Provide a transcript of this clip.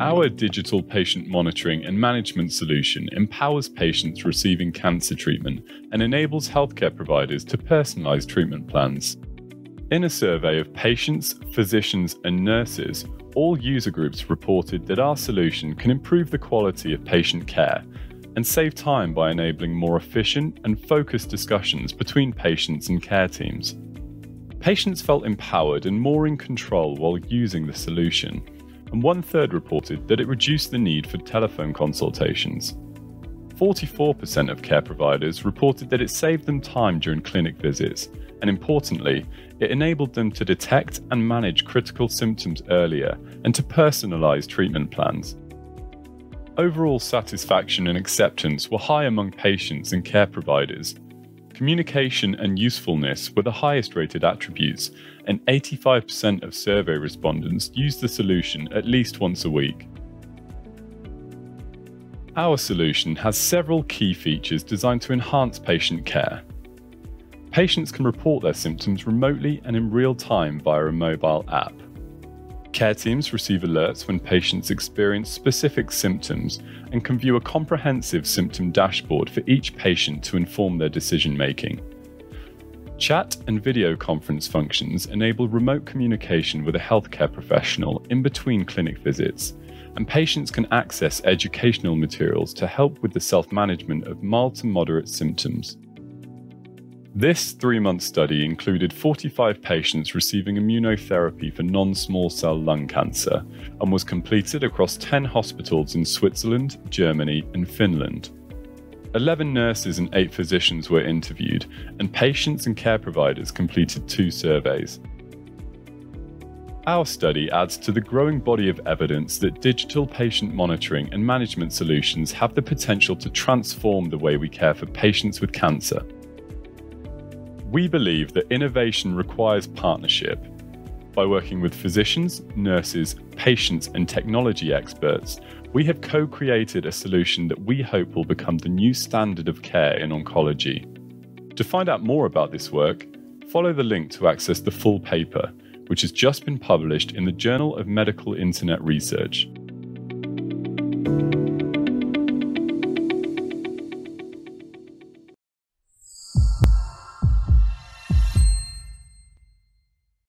Our digital patient monitoring and management solution empowers patients receiving cancer treatment and enables healthcare providers to personalize treatment plans. In a survey of patients, physicians, and nurses, all user groups reported that our solution can improve the quality of patient care and save time by enabling more efficient and focused discussions between patients and care teams. Patients felt empowered and more in control while using the solution, and one third reported that it reduced the need for telephone consultations. 44% of care providers reported that it saved them time during clinic visits, and importantly, it enabled them to detect and manage critical symptoms earlier and to personalize treatment plans. Overall satisfaction and acceptance were high among patients and care providers. Communication and usefulness were the highest rated attributes, and 85% of survey respondents used the solution at least once a week. Our solution has several key features designed to enhance patient care. Patients can report their symptoms remotely and in real time via a mobile app. Care teams receive alerts when patients experience specific symptoms and can view a comprehensive symptom dashboard for each patient to inform their decision making. Chat and video conference functions enable remote communication with a healthcare professional in between clinic visits, and patients can access educational materials to help with the self management of mild to moderate symptoms. This three month study included 45 patients receiving immunotherapy for non small cell lung cancer and was completed across 10 hospitals in Switzerland, Germany, and Finland. 11 nurses and 8 physicians were interviewed, and patients and care providers completed two surveys. Our study adds to the growing body of evidence that digital patient monitoring and management solutions have the potential to transform the way we care for patients with cancer. We believe that innovation requires partnership. By working with physicians, nurses, patients, and technology experts, we have co created a solution that we hope will become the new standard of care in oncology. To find out more about this work, follow the link to access the full paper, which has just been published in the Journal of Medical Internet Research.